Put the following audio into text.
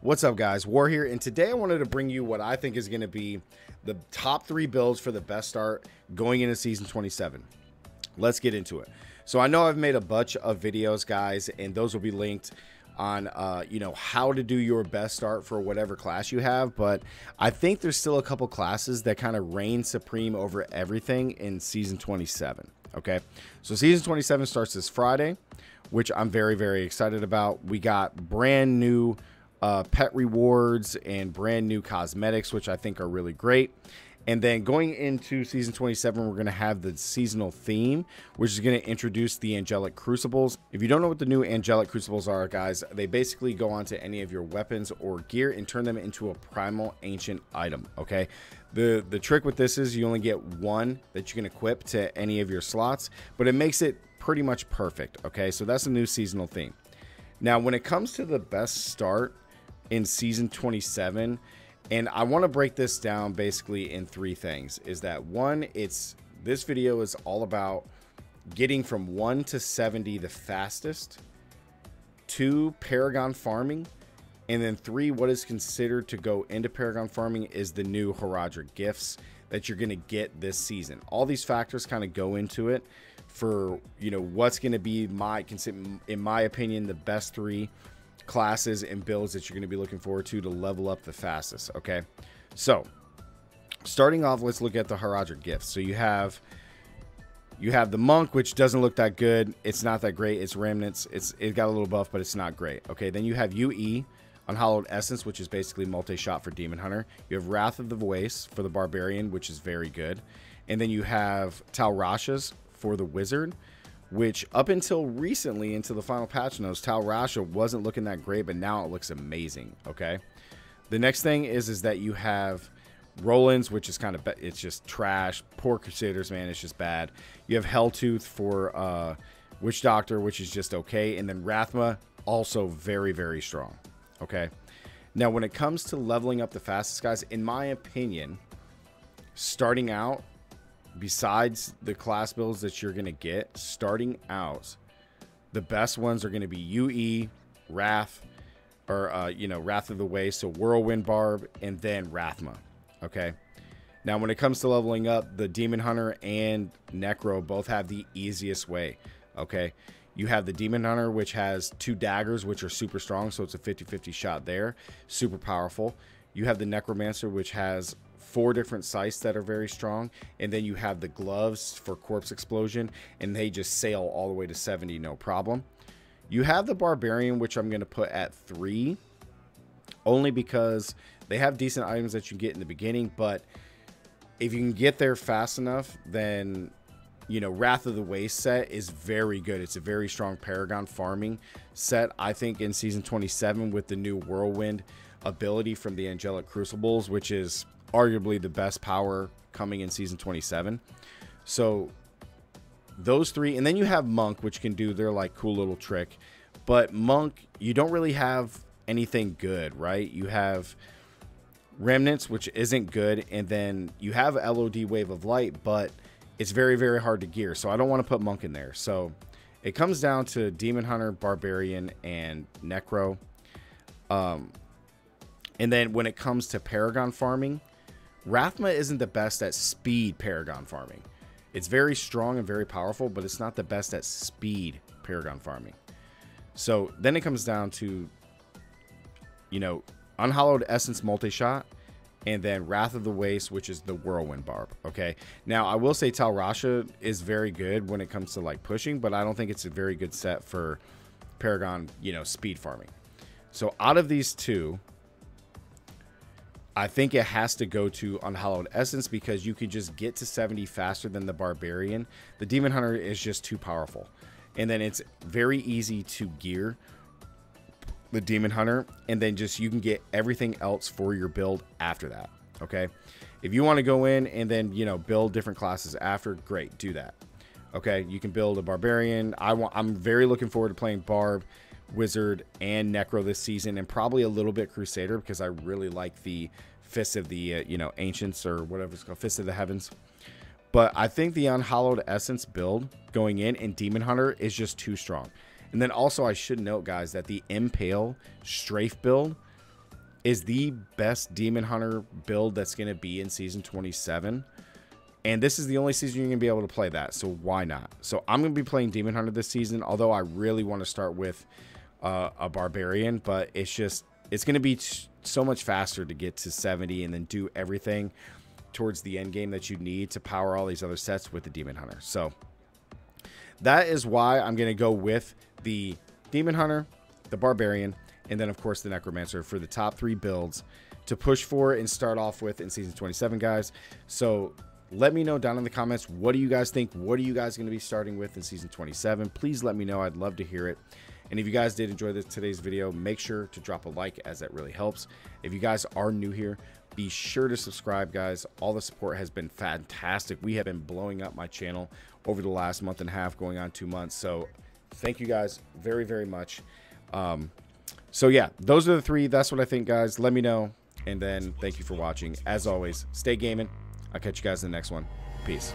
What's up, guys? Warlug here, and today I wanted to bring you what I think is going to be the top three builds for the best start going into season 27. Let's get into it. So I know I've made a bunch of videos, guys, and those will be linked on, uh, you know, how to do your best start for whatever class you have. But I think there's still a couple classes that kind of reign supreme over everything in season 27. Okay, so season 27 starts this Friday, which I'm very, very excited about. We got brand new uh, pet rewards and brand new cosmetics, which I think are really great. And then going into season 27, we're going to have the seasonal theme, which is going to introduce the angelic crucibles. If you don't know what the new angelic crucibles are, guys, they basically go onto any of your weapons or gear and turn them into a primal ancient item. Okay. The, the trick with this is you only get one that you can equip to any of your slots, but it makes it pretty much perfect. Okay. So that's a new seasonal theme. Now, when it comes to the best start, in season 27 and I want to break this down basically in three things is that one it's this video is all about getting from 1 to 70 the fastest two paragon farming and then three what is considered to go into paragon farming is the new Horadric gifts that you're going to get this season. All these factors kind of go into it for you know what's going to be my in my opinion the best three classes and builds that you're going to be looking forward to to level up the fastest. Okay, so starting off, let's look at the Horadric gifts. So you have you have the monk, which doesn't look that good. It's not that great. It's remnants. It's it got a little buff, but it's not great. Okay, then you have UE, Unhallowed Essence, which is basically multi-shot for Demon Hunter. You have Wrath of the Voice for the Barbarian, which is very good. And then you have Tal Rasha's for the Wizard, which up until recently, into the final patch notes, Tal Rasha wasn't looking that great, but now it looks amazing. Okay. The next thing is is that you have Roland's, which is kind of it's just trash. Poor Crusaders, man, it's just bad. You have Helltooth for uh, Witch Doctor, which is just okay, and then Rathma, also very very strong. Okay. Now, when it comes to leveling up the fastest guys, in my opinion, starting out besides the class builds that you're going to get starting out, the best ones are going to be UE, Wrath, or, uh, you know, Wrath of the Way, so Whirlwind Barb, and then Rathma. Okay. Now, when it comes to leveling up, the Demon Hunter and Necro both have the easiest way. Okay. You have the Demon Hunter, which has two daggers, which are super strong, so it's a 50 50 shot there. Super powerful. You have the Necromancer, which has four different scythes that are very strong, and then you have the gloves for corpse explosion, and they just sail all the way to 70, no problem. You have the barbarian, which I'm going to put at three, only because they have decent items that you get in the beginning, but if you can get there fast enough, then you know, Wrath of the Waste set is very good. It's a very strong Paragon farming set. I think in season 27 with the new Whirlwind ability from the Angelic Crucibles, which is arguably the best power coming in season 27. So those three, and then you have Monk, which can do their like cool little trick. But Monk, you don't really have anything good, right? You have Remnants, which isn't good, and then you have LOD Wave of Light, but it's very, very hard to gear. So I don't want to put Monk in there. So it comes down to Demon Hunter, Barbarian, and Necro. Um, and then when it comes to Paragon farming, Rathma isn't the best at speed Paragon farming. It's very strong and very powerful, but it's not the best at speed Paragon farming. So then it comes down to, you know, Unhallowed Essence multi-shot, and then Wrath of the Waste, which is the Whirlwind Barb. Okay. Now I will say Tal Rasha is very good when it comes to like pushing, but I don't think it's a very good set for Paragon, you know, speed farming. So out of these two, I think it has to go to Unhallowed Essence because you could just get to 70 faster than the Barbarian. The Demon Hunter is just too powerful. And then it's very easy to gear the Demon Hunter. And then just you can get everything else for your build after that. Okay. If you want to go in and then, you know, build different classes after, great, do that. Okay. You can build a Barbarian. I want, I'm very looking forward to playing Barb. Wizard and Necro this season, and probably a little bit Crusader because I really like the Fist of the uh, you know Ancients or whatever it's called, Fist of the Heavens. But I think the Unhallowed Essence build going in in Demon Hunter is just too strong. And then also I should note, guys, that the Impale Strafe build is the best Demon Hunter build that's going to be in season 27. And this is the only season you're going to be able to play that. So why not? So I'm going to be playing Demon Hunter this season, although I really want to start with uh, a Barbarian. But it's just, it's going to be so much faster to get to 70 and then do everything towards the end game that you need to power all these other sets with the Demon Hunter. So that is why I'm going to go with the Demon Hunter, the Barbarian, and then, of course, the Necromancer for the top three builds to push for and start off with in Season 27, guys. So let me know down in the comments, what do you guys think? What are you guys going to be starting with in Season 27? Please let me know. I'd love to hear it. And if you guys did enjoy this, today's video, make sure to drop a like as that really helps. If you guys are new here, be sure to subscribe, guys. All the support has been fantastic. We have been blowing up my channel over the last month and a half, going on two months. So thank you guys very, very much. Um, so yeah, those are the three. That's what I think, guys. Let me know. And then thank you for watching. As always, stay gaming. I'll catch you guys in the next one. Peace.